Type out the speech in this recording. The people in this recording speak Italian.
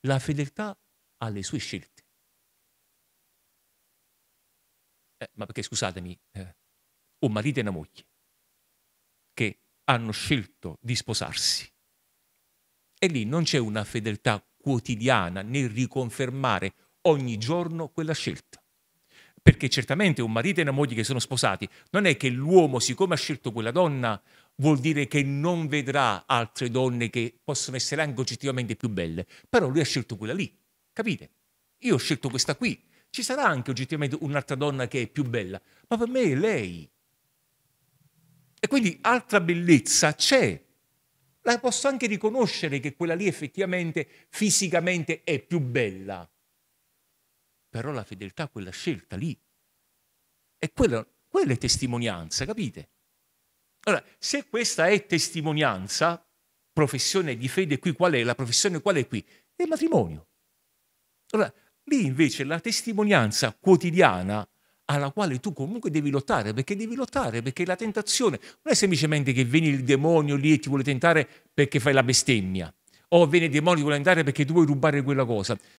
la fedeltà alle sue scelte. Eh, ma perché scusatemi, eh, un marito e una moglie che hanno scelto di sposarsi e lì non c'è una fedeltà quotidiana nel riconfermare ogni giorno quella scelta. Perché certamente un marito e una moglie che sono sposati non è che l'uomo, siccome ha scelto quella donna, vuol dire che non vedrà altre donne che possono essere anche oggettivamente più belle, però lui ha scelto quella lì, capite? Io ho scelto questa qui, ci sarà anche oggettivamente un'altra donna che è più bella, ma per me è lei. E quindi altra bellezza c'è. La posso anche riconoscere che quella lì effettivamente fisicamente è più bella. Però la fedeltà a quella scelta lì. E quella, quella è testimonianza, capite? Allora, se questa è testimonianza, professione di fede qui qual è? La professione qual è qui? È il matrimonio. Allora, Lì invece la testimonianza quotidiana alla quale tu comunque devi lottare, perché devi lottare, perché la tentazione non è semplicemente che viene il demonio lì e ti vuole tentare perché fai la bestemmia, o viene il demonio e ti vuole tentare perché tu vuoi rubare quella cosa.